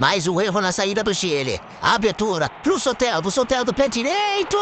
Mais um erro na saída do Chile. Abertura pro Soteldo, Soteldo pé direito!